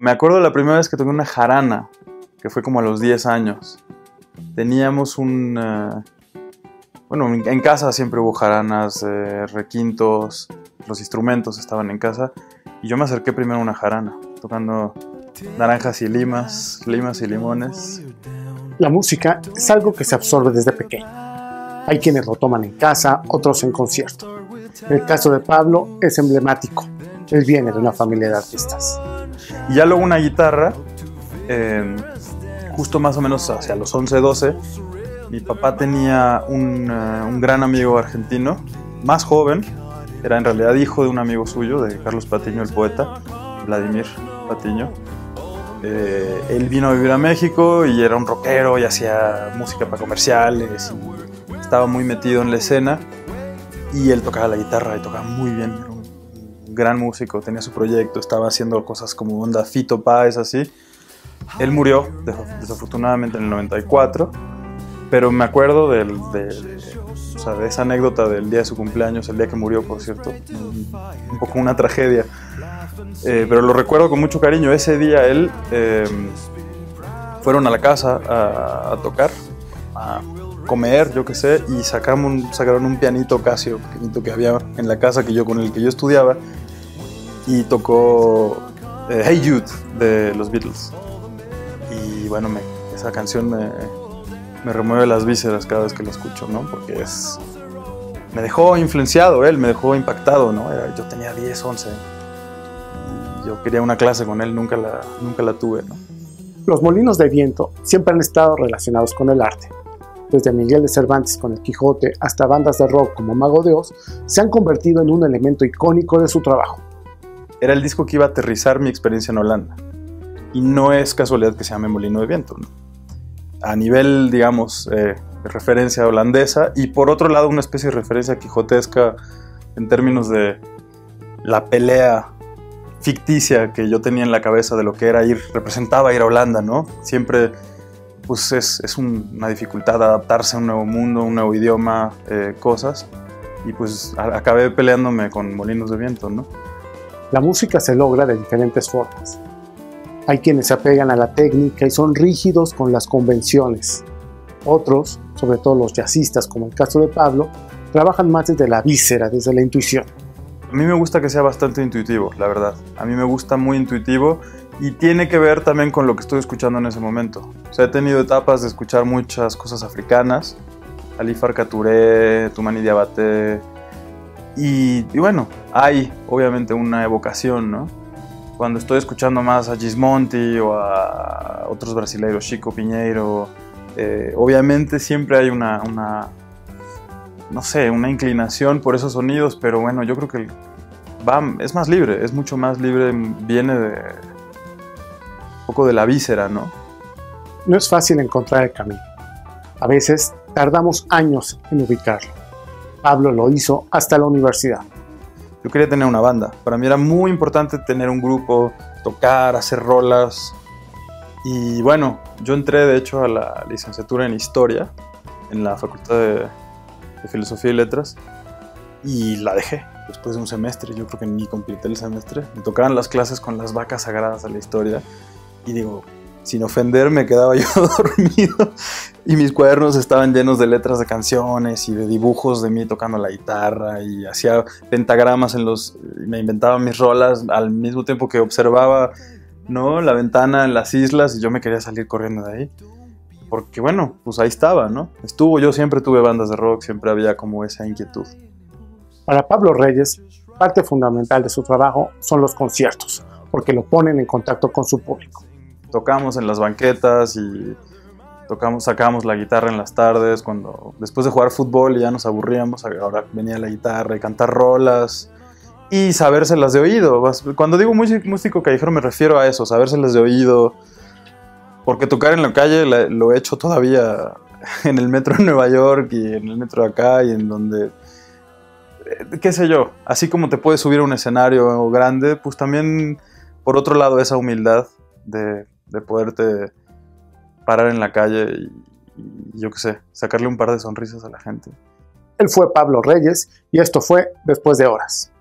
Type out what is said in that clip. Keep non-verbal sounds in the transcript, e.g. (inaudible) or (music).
Me acuerdo la primera vez que toqué una jarana, que fue como a los 10 años. Teníamos un... eh, bueno, en casa siempre hubo jaranas, eh, requintos, los instrumentos estaban en casa. Y yo me acerqué primero a una jarana, tocando naranjas y limas, limas y limones. La música es algo que se absorbe desde pequeño. Hay quienes lo toman en casa, otros en concierto. El caso de Pablo es emblemático. Él viene de una familia de artistas. Y ya luego una guitarra, eh, justo más o menos hacia los 11, 12, mi papá tenía un, eh, un gran amigo argentino, más joven, era en realidad hijo de un amigo suyo, de Carlos Patiño, el poeta, Vladimir Patiño. Eh, él vino a vivir a México y era un rockero y hacía música para comerciales y estaba muy metido en la escena y él tocaba la guitarra y tocaba muy bien, gran músico, tenía su proyecto, estaba haciendo cosas como onda Fito Páez, así. Él murió des- desafortunadamente en el 94, pero me acuerdo de esa anécdota del día de su cumpleaños, el día que murió, por cierto, un, poco una tragedia. Eh, pero lo recuerdo con mucho cariño. Ese día él eh, fueron a la casa a, tocar, comer, yo qué sé, y sacaron un, sacaron un pianito Casio pequeñito que había en la casa que yo, con el que yo estudiaba y tocó eh, Hey Jude de los Beatles. Y bueno, me- esa canción me, me remueve las vísceras cada vez que la escucho, ¿no? Porque es... Me dejó influenciado él, me dejó impactado, ¿no? Era- yo tenía 10, 11. Y yo quería una clase con él, nunca la, nunca la tuve, ¿no? Los molinos de viento siempre han estado relacionados con el arte. Desde Miguel de Cervantes con el Quijote hasta bandas de rock como Mago de Oz, se han convertido en un elemento icónico de su trabajo. Era el disco que iba a aterrizar mi experiencia en Holanda. Y no es casualidad que se llame Molino de Viento. A nivel, digamos, eh, de referencia holandesa y por otro lado una especie de referencia quijotesca en términos de la pelea ficticia que yo tenía en la cabeza de lo que era ir, representaba ir a Holanda, ¿no? Siempre, pues es, es un- una dificultad adaptarse a un nuevo mundo, un nuevo idioma, eh, cosas. Y pues a- acabé peleándome con Molinos de Viento, ¿no? La música se logra de diferentes formas. Hay quienes se apegan a la técnica y son rígidos con las convenciones. Otros, sobre todo los jazzistas como el caso de Pablo, trabajan más desde la víscera, desde la intuición. A mí me gusta que sea bastante intuitivo, la verdad. A mí me gusta muy intuitivo y tiene que ver también con lo que estoy escuchando en ese momento. O sea, he tenido etapas de escuchar muchas cosas africanas, Ali Farka Touré, Tumani Diabate, y, y bueno, hay obviamente una evocación, ¿no? Cuando estoy escuchando más a Gismonti o a otros brasileiros, Chico Piñeiro, eh, obviamente siempre hay una, no sé, una inclinación por esos sonidos, pero bueno, yo creo que el- va, es más libre, es mucho más libre, viene de un poco de la víscera, ¿no? No es fácil encontrar el camino. A veces tardamos años en ubicarlo. Pablo lo hizo hasta la universidad. Yo quería tener una banda. Para mí era muy importante tener un grupo, tocar, hacer rolas. Y bueno, yo entré de hecho a la licenciatura en Historia en la Facultad de, de Filosofía y Letras y la dejé después de un semestre. Yo creo que ni completé el semestre. Me tocaban las clases con las vacas sagradas de la historia y digo, sin ofender, me quedaba (laughs) yo dormido y mis cuadernos estaban llenos de letras de canciones y de dibujos de mí tocando la guitarra y hacía pentagramas en los me inventaba mis rolas al mismo tiempo que observaba no la ventana en las islas y yo me quería salir corriendo de ahí porque bueno pues ahí estaba no estuvo yo siempre tuve bandas de rock siempre había como esa inquietud Para Pablo Reyes, parte fundamental de su trabajo son los conciertos, porque lo ponen en contacto con su público. tocamos en las banquetas y tocamos, sacábamos la guitarra en las tardes, cuando después de jugar fútbol y ya nos aburríamos, ahora venía la guitarra y cantar rolas y sabérselas de oído. Cuando digo músico, músico callejero me refiero a eso, sabérselas de oído, porque tocar en la calle lo he hecho todavía (laughs) en el metro de Nueva York y en el metro de acá y en donde eh, qué sé yo, así como te puedes subir a un escenario grande, pues también por otro lado esa humildad de, de poderte parar en la calle y yo qué sé, sacarle un par de sonrisas a la gente. Él fue Pablo Reyes y esto fue Después de Horas.